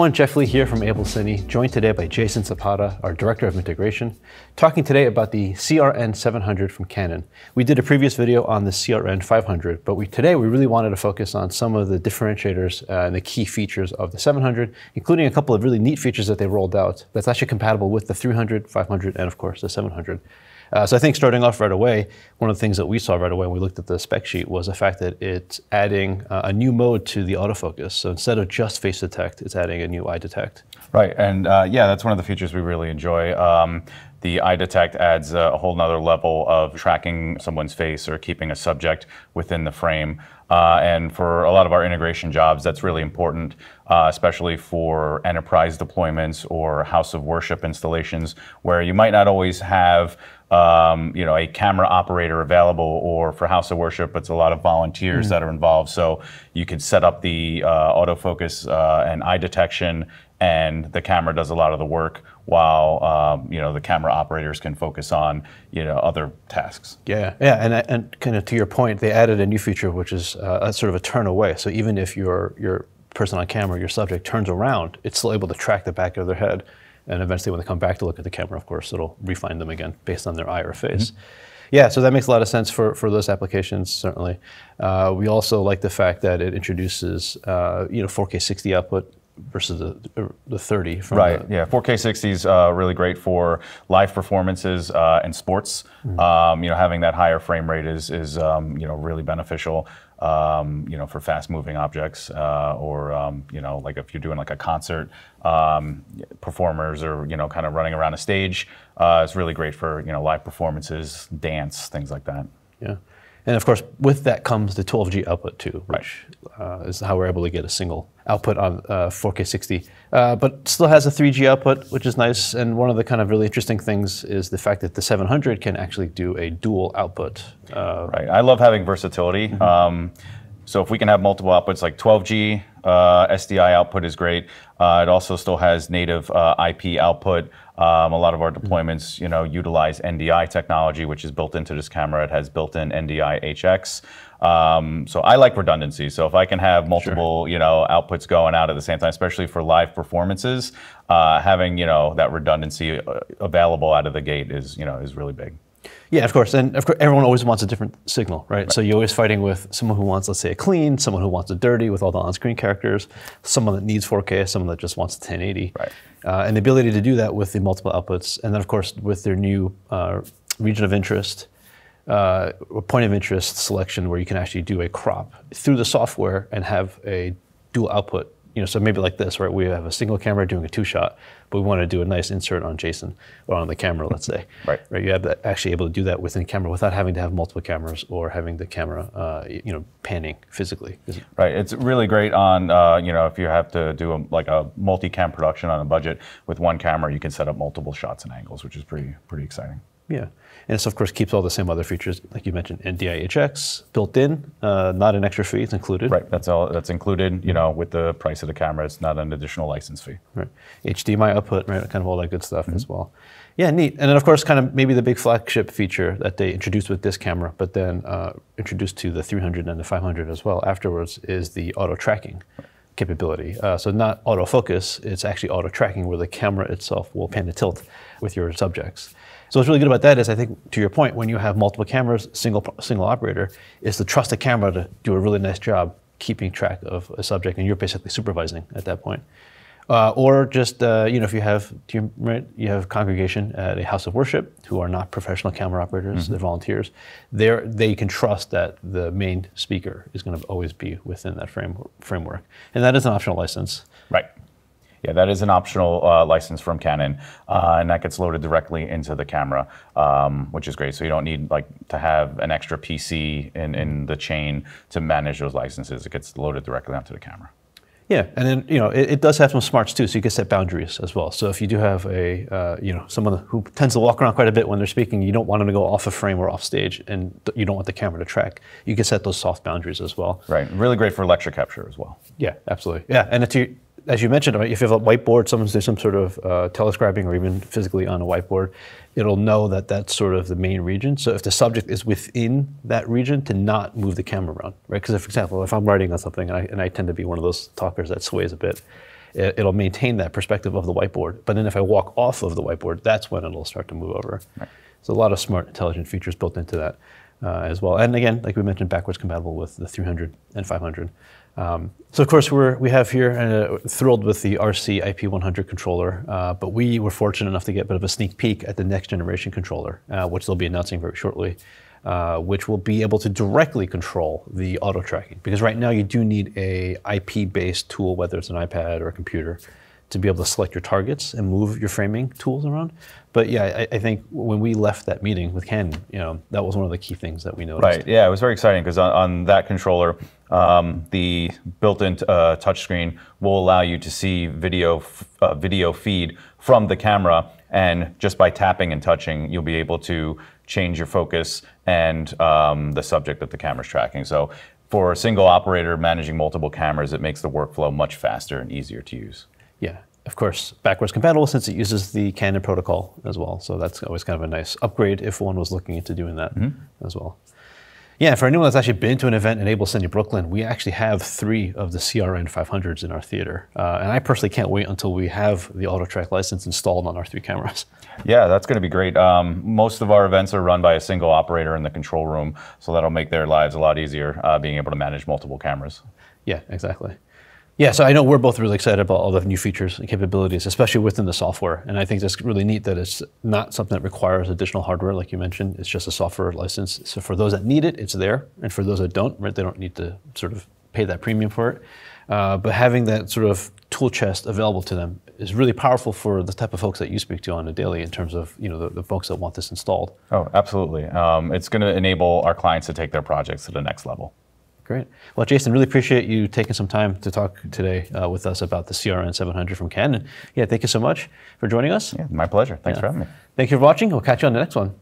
everyone, Jeff Lee here from AbelCine, joined today by Jason Zapata, our Director of Integration, talking today about the CRN 700 from Canon. We did a previous video on the CRN 500, but we, today we really wanted to focus on some of the differentiators uh, and the key features of the 700, including a couple of really neat features that they rolled out that's actually compatible with the 300, 500, and of course the 700. Uh, so I think starting off right away, one of the things that we saw right away when we looked at the spec sheet was the fact that it's adding uh, a new mode to the autofocus. So instead of just face detect, it's adding a new eye detect. Right, and uh, yeah, that's one of the features we really enjoy. Um, the eye detect adds a whole nother level of tracking someone's face or keeping a subject within the frame. Uh, and for a lot of our integration jobs, that's really important, uh, especially for enterprise deployments or house of worship installations, where you might not always have um, you know, a camera operator available, or for House of Worship, it's a lot of volunteers mm. that are involved. So you could set up the uh, autofocus uh, and eye detection, and the camera does a lot of the work, while um, you know the camera operators can focus on you know other tasks. Yeah, yeah, and and kind of to your point, they added a new feature, which is uh, a sort of a turn away. So even if your your person on camera, your subject turns around, it's still able to track the back of their head and eventually, when they come back to look at the camera, of course, it'll refine them again based on their eye or face. Mm-hmm. Yeah, so that makes a lot of sense for, for those applications, certainly. Uh, we also like the fact that it introduces, uh, you know, 4K 60 output versus the, the 30. right, the, yeah. 4K 60 is uh, really great for live performances uh, and sports. Mm-hmm. Um, you know, having that higher frame rate is, is um, you know, really beneficial um, you know, for fast-moving objects, uh, or um, you know, like if you're doing like a concert, um, performers are you know kind of running around a stage. Uh, it's really great for you know live performances, dance, things like that. Yeah. And of course, with that comes the 12G output too, which right. uh, is how we're able to get a single output on uh, 4K 60. Uh, but still has a 3G output, which is nice. And one of the kind of really interesting things is the fact that the 700 can actually do a dual output. Uh, right. I love having versatility. Mm-hmm. Um, so if we can have multiple outputs, like 12G uh, SDI output is great. Uh, it also still has native IP output. Um, a lot of our deployments, you know, utilize NDI technology, which is built into this camera. It has built-in NDI HX. Um, so I like redundancy. So if I can have multiple, sure. you know, outputs going out at the same time, especially for live performances, uh, having you know that redundancy uh, available out of the gate is you know is really big. Yeah, of course, and of course, everyone always wants a different signal, right? right? So you're always fighting with someone who wants, let's say, a clean, someone who wants a dirty with all the on-screen characters, someone that needs 4K, someone that just wants 1080. Right. Uh, and the ability to do that with the multiple outputs, and then of course with their new uh, region of interest, uh, point of interest selection, where you can actually do a crop through the software and have a dual output you know, so maybe like this, right? We have a single camera doing a two shot, but we want to do a nice insert on Jason or on the camera, let's say. Right. Right. You have that actually able to do that within camera without having to have multiple cameras or having the camera, uh, you know, panning physically. Right. It's really great on, uh, you know, if you have to do a, like a multi-cam production on a budget with one camera, you can set up multiple shots and angles, which is pretty pretty exciting. Yeah. And this, of course, keeps all the same other features, like you mentioned, NDI-HX built in, uh, not an extra fee, it's included. Right, that's all. That's included, you know, with the price of the camera. It's not an additional license fee. Right. HDMI output, right, kind of all that good stuff mm-hmm. as well. Yeah, neat. And then, of course, kind of maybe the big flagship feature that they introduced with this camera, but then uh, introduced to the 300 and the 500 as well afterwards, is the auto tracking. Right capability. Uh, so not autofocus, it's actually auto tracking where the camera itself will pan and tilt with your subjects. So what's really good about that is, I think, to your point, when you have multiple cameras, single single operator, is to trust the camera to do a really nice job keeping track of a subject, and you're basically supervising at that point. Uh, or just uh, you know, if you have you have congregation at a house of worship who are not professional camera operators, mm-hmm. they're volunteers. They they can trust that the main speaker is going to always be within that frame, framework, and that is an optional license. Right. Yeah, that is an optional uh, license from Canon, uh, and that gets loaded directly into the camera, um, which is great. So you don't need like to have an extra PC in, in the chain to manage those licenses. It gets loaded directly onto the camera. Yeah, and then you know it, it, does have some smarts too, so you can set boundaries as well. So if you do have a uh, you know someone who tends to walk around quite a bit when they're speaking, you don't want them to go off a frame or off stage, and you don't want the camera to track. You can set those soft boundaries as well. Right, really great for lecture capture as well. Yeah, absolutely. Yeah, and it's as you mentioned, if you have a whiteboard, someone's doing some sort of uh, telescribing or even physically on a whiteboard, it'll know that that's sort of the main region. So if the subject is within that region, to not move the camera around, right? Because, for example, if I'm writing on something and I, and I tend to be one of those talkers that sways a bit, it, will maintain that perspective of the whiteboard. But then if I walk off of the whiteboard, that's when it'll start to move over. Right. So a lot of smart, intelligent features built into that uh, as well. And again, like we mentioned, backwards compatible with the 300 and 500. Um, so of course we're, we have here uh, thrilled with the RC IP100 controller, uh, but we were fortunate enough to get a bit of a sneak peek at the next generation controller, uh, which they'll be announcing very shortly, uh, which will be able to directly control the auto tracking. Because right now you do need a IP-based tool, whether it's an iPad or a computer, to be able to select your targets and move your framing tools around. But yeah, I, I, think when we left that meeting with Ken, you know, that was one of the key things that we noticed. Right. Yeah, it was very exciting because on, on, that controller, um, the built-in uh, touchscreen will allow you to see video uh, video feed from the camera, and just by tapping and touching, you'll be able to change your focus and um, the subject that the camera's tracking. So for a single operator managing multiple cameras, it makes the workflow much faster and easier to use. Yeah, of course, backwards compatible since it uses the Canon protocol as well. So that's always kind of a nice upgrade if one was looking into doing that mm-hmm. as well. Yeah, for anyone that's actually been to an event in AbelCine Brooklyn, we actually have three of the CRN 500s in our theater. Uh, and I personally can't wait until we have the AutoTrack license installed on our three cameras. Yeah, that's going to be great. Um, most of our events are run by a single operator in the control room, so that'll make their lives a lot easier uh, being able to manage multiple cameras. Yeah, exactly. Yeah, so I know we're both really excited about all the new features and capabilities, especially within the software. And I think that's really neat that it's not something that requires additional hardware, like you mentioned. It's just a software license. So for those that need it, it's there, and for those that don't, right, they don't need to sort of pay that premium for it. Uh, but having that sort of tool chest available to them is really powerful for the type of folks that you speak to on a daily in terms of you know the, the folks that want this installed. Oh, absolutely. Um, it's going to enable our clients to take their projects to the next level. Great. Well, Jason, really appreciate you taking some time to talk today uh, with us about the CRN 700 from Canon. Yeah, thank you so much for joining us. Yeah, my pleasure. Thanks yeah. for having me. Thank you for watching. We'll catch you on the next one.